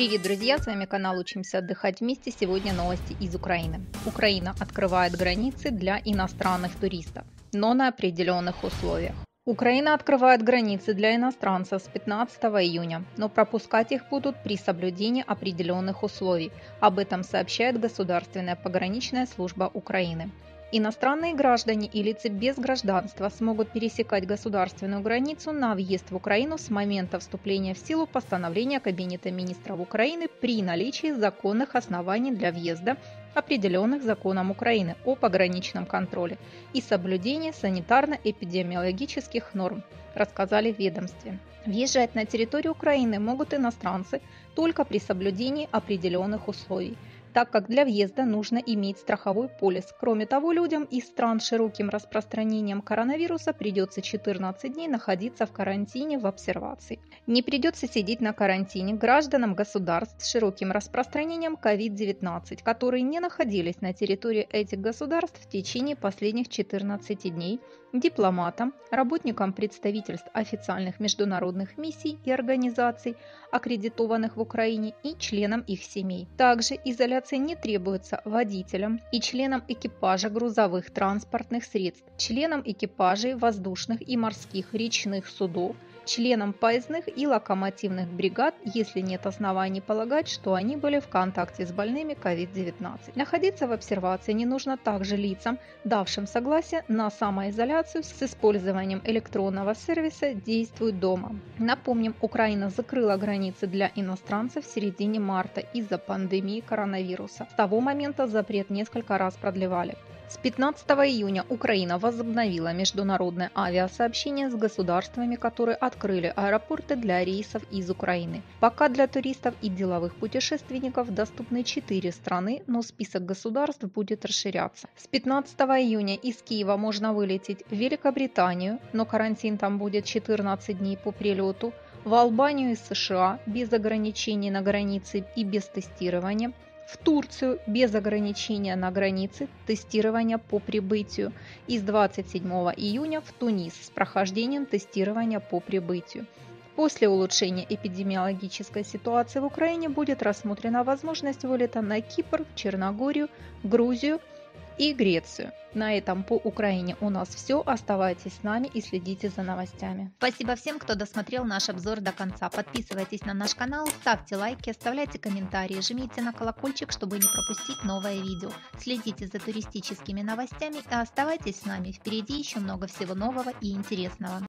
Привет, друзья! С вами канал Учимся отдыхать вместе. Сегодня новости из Украины. Украина открывает границы для иностранных туристов, но на определенных условиях. Украина открывает границы для иностранцев с 15 июня, но пропускать их будут при соблюдении определенных условий. Об этом сообщает Государственная пограничная служба Украины. Иностранные граждане и лица без гражданства смогут пересекать государственную границу на въезд в Украину с момента вступления в силу постановления Кабинета министров Украины при наличии законных оснований для въезда, определенных законом Украины о пограничном контроле и соблюдении санитарно-эпидемиологических норм, рассказали в ведомстве. Въезжать на территорию Украины могут иностранцы только при соблюдении определенных условий – так как для въезда нужно иметь страховой полис. Кроме того, людям из стран с широким распространением коронавируса придется 14 дней находиться в карантине в обсервации. Не придется сидеть на карантине гражданам государств с широким распространением COVID-19, которые не находились на территории этих государств в течение последних 14 дней, дипломатам, работникам представительств официальных международных миссий и организаций, аккредитованных в Украине, и членам их семей. Также изоляция регистрации не требуется водителям и членам экипажа грузовых транспортных средств, членам экипажей воздушных и морских речных судов, членам поездных и локомотивных бригад, если нет оснований полагать, что они были в контакте с больными COVID-19. Находиться в обсервации не нужно также лицам, давшим согласие на самоизоляцию с использованием электронного сервиса «Действуй дома». Напомним, Украина закрыла границы для иностранцев в середине марта из-за пандемии коронавируса. С того момента запрет несколько раз продлевали. С 15 июня Украина возобновила международное авиасообщение с государствами, которые открыли аэропорты для рейсов из Украины. Пока для туристов и деловых путешественников доступны 4 страны, но список государств будет расширяться. С 15 июня из Киева можно вылететь в Великобританию, но карантин там будет 14 дней по прилету, в Албанию из США без ограничений на границе и без тестирования – в Турцию без ограничения на границе тестирования по прибытию и с 27 июня в Тунис с прохождением тестирования по прибытию. После улучшения эпидемиологической ситуации в Украине будет рассмотрена возможность вылета на Кипр, Черногорию, Грузию и Грецию. На этом по Украине у нас все. Оставайтесь с нами и следите за новостями. Спасибо всем, кто досмотрел наш обзор до конца. Подписывайтесь на наш канал, ставьте лайки, оставляйте комментарии, жмите на колокольчик, чтобы не пропустить новое видео. Следите за туристическими новостями и оставайтесь с нами. Впереди еще много всего нового и интересного.